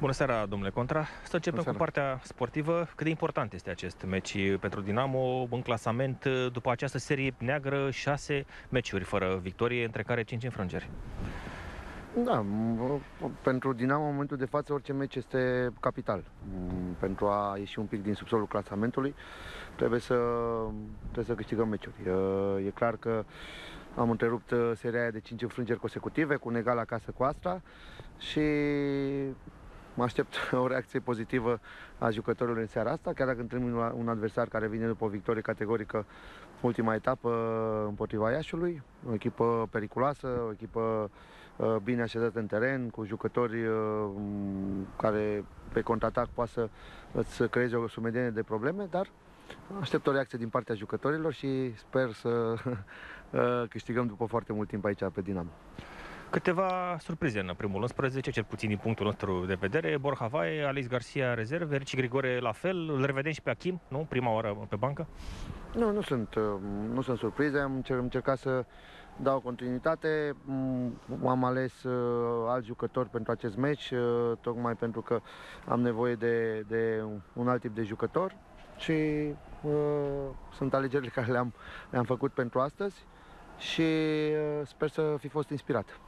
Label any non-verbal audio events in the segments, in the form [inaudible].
Bună seara, domnule Contra. Să începem cu partea sportivă. Cât de important este acest meci pentru Dinamo în clasament după această serie neagră, șase meciuri fără victorie, între care cinci înfrângeri? Da, pentru Dinamo în momentul de față orice meci este capital. Pentru a ieși un pic din subsolul clasamentului trebuie să, trebuie să câștigăm meciuri. E clar că am întrerupt seria aia de 5 înfrângeri consecutive cu un egal acasă cu Astra și Mă aștept o reacție pozitivă a jucătorilor în seara asta, chiar dacă întâlnim un adversar care vine după o victorie categorică ultima etapă împotriva Iașului, o echipă periculoasă, o echipă uh, bine așezată în teren, cu jucători uh, care pe contraatac poate să îți creeze o sumedenie de probleme, dar aștept o reacție din partea jucătorilor și sper să uh, [laughs] câștigăm după foarte mult timp aici pe Dinamo. Câteva surprize în primul 11, cel puțin din punctul nostru de vedere. Borja Vai, Alex Garcia rezerve, Ricci Grigore la fel. Îl revedem și pe Achim, nu? Prima oară pe bancă? Nu, nu sunt, uh, nu sunt surprize. Am încercat să dau continuitate. Mm, am ales uh, alți jucători pentru acest meci, uh, tocmai pentru că am nevoie de, de un alt tip de jucător și uh, sunt alegerile care le-am, le-am făcut pentru astăzi și uh, sper să fi fost inspirat.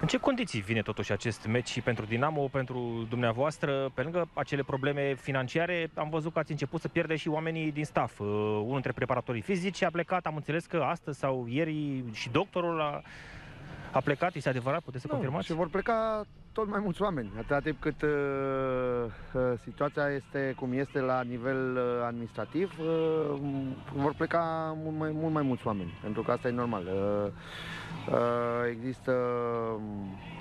În ce condiții vine totuși acest meci și pentru Dinamo, pentru dumneavoastră? Pe lângă acele probleme financiare, am văzut că ați început să pierde și oamenii din staff. Uh, unul dintre preparatorii fizici a plecat, am înțeles că astăzi sau ieri și doctorul a, a plecat, este adevărat? Puteți să nu, confirmați? Și vor pleca tot mai mulți oameni, atâta timp cât uh, uh, situația este cum este la nivel uh, administrativ, uh, vor pleca mult mai, mult mai mulți oameni, pentru că asta e normal. Uh, uh, există,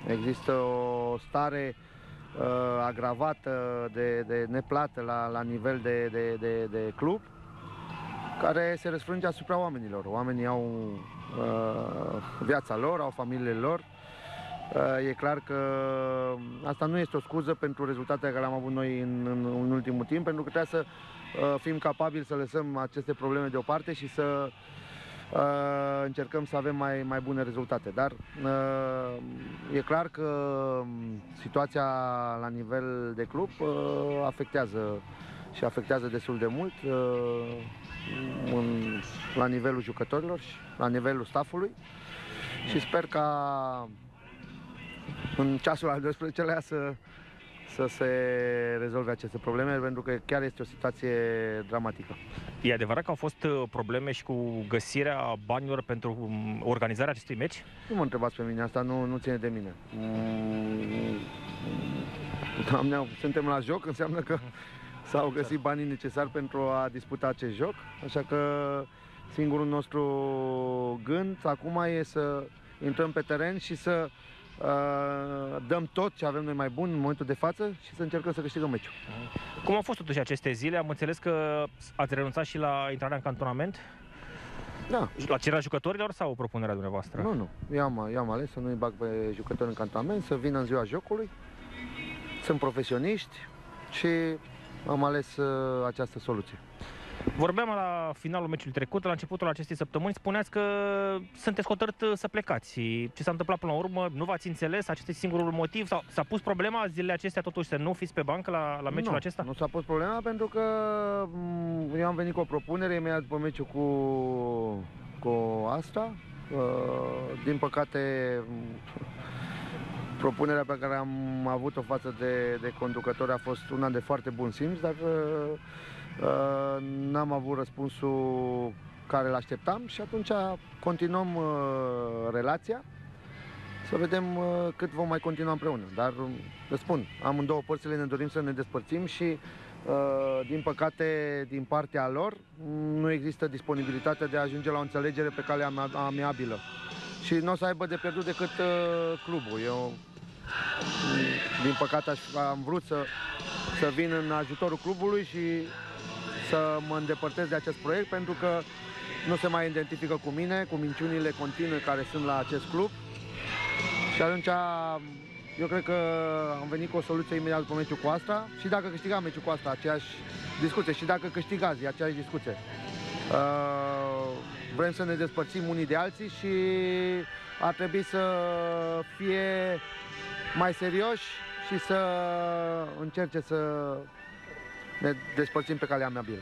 există o stare uh, agravată de, de neplată la, la nivel de, de, de, de club, care se răsfrânge asupra oamenilor. Oamenii au uh, viața lor, au familiile lor, Uh, e clar că asta nu este o scuză pentru rezultatele care am avut noi în, în, în ultimul timp, pentru că trebuie să uh, fim capabili să lăsăm aceste probleme deoparte și să uh, încercăm să avem mai, mai bune rezultate. Dar uh, e clar că um, situația la nivel de club uh, afectează și afectează destul de mult uh, în, la nivelul jucătorilor și la nivelul staffului și sper ca în ceasul al 12-lea să, să se rezolve aceste probleme, pentru că chiar este o situație dramatică. E adevărat că au fost uh, probleme și cu găsirea banilor pentru um, organizarea acestui meci? Nu mă întrebați pe mine, asta nu, nu ține de mine. Mm, suntem la joc, înseamnă că s-au găsit banii necesari pentru a disputa acest joc, așa că singurul nostru gând acum e să intrăm pe teren și să Uh, dăm tot ce avem noi mai bun în momentul de față și să încercăm să câștigăm meciul. Cum au fost totuși aceste zile? Am înțeles că ați renunțat și la intrarea în cantonament? Da. La cererea jucătorilor sau propunerea dumneavoastră? Nu, nu. Eu am, eu am ales să nu-i bag pe jucători în cantonament, să vină în ziua jocului. Sunt profesioniști și am ales uh, această soluție. Vorbeam la finalul meciului trecut, la începutul acestei săptămâni, spuneați că sunteți hotărât uh, să plecați. Ce s-a întâmplat până la urmă? Nu v-ați înțeles? Acesta este singurul motiv? Sau s-a pus problema zilele acestea totuși să nu fiți pe bancă la, la meciul nu, acesta? Nu s-a pus problema pentru că mm, eu am venit cu o propunere imediat după meciul cu, cu asta. Uh, din păcate propunerea pe care am avut-o față de, de conducători a fost una de foarte bun simț, dar uh, Uh, n-am avut răspunsul care îl așteptam și atunci continuăm uh, relația să vedem uh, cât vom mai continua împreună. Dar, vă spun, amândouă părțile ne dorim să ne despărțim și, din păcate, din partea lor, nu există disponibilitatea de a ajunge la o înțelegere pe cale amiabilă. Și nu o să aibă de pierdut decât clubul. Eu, din păcate, am vrut să, să vin în ajutorul clubului și să mă îndepărtez de acest proiect pentru că nu se mai identifică cu mine, cu minciunile continue care sunt la acest club. Și atunci eu cred că am venit cu o soluție imediat după meciul cu asta și dacă câștigam meciul cu asta, aceeași discuție și dacă câștigați, aceeași discuție. Uh, vrem să ne despărțim unii de alții și ar trebui să fie mai serioși și să încerce să ne despărțim pe calea amiabilă.